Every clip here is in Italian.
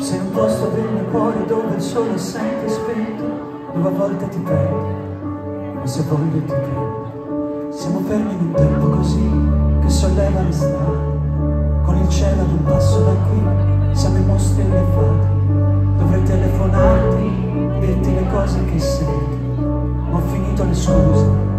Sei un posto per il mio cuore dove il sole è sempre spento, dove a volte ti perdo, ma se voglio ti prendo. Siamo fermi in un tempo così che solleva le strade, con il cielo ad un passo da qui, siamo i mostri elevati. Dovrei telefonarti, dirti le cose che senti, ho finito le scuse.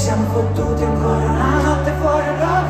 siamo fottuti ancora. Una notte fuori blocco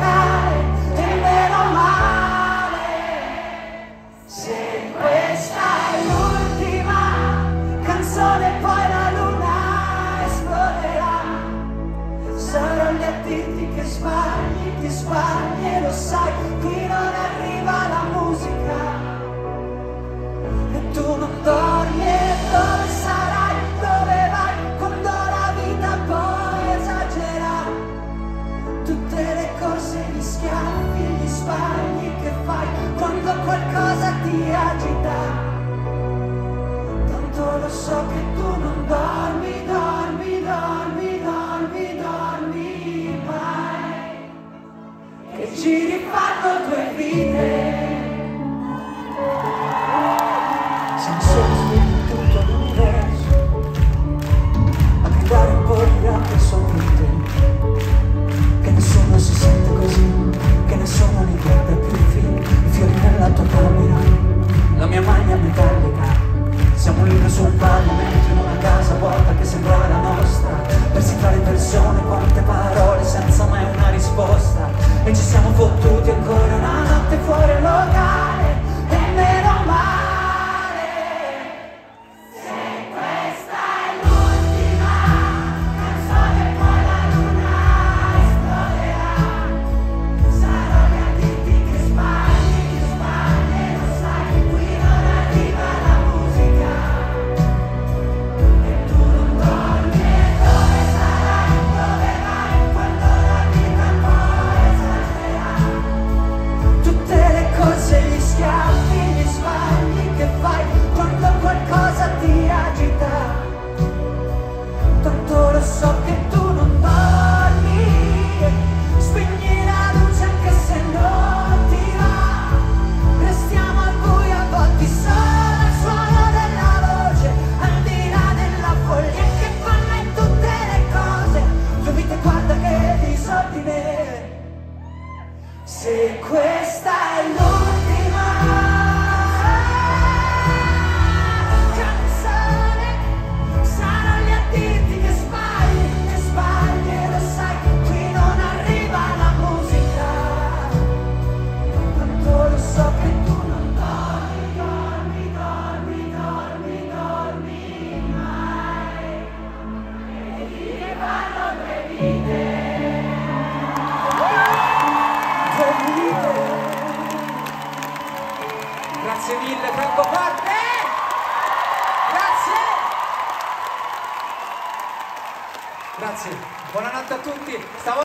so che tu non dormi, dormi, dormi, dormi, dormi mai. Che giri rifanno due vite. Grazie mille Franco Forte! Grazie! Grazie, buonanotte a tutti! Stavo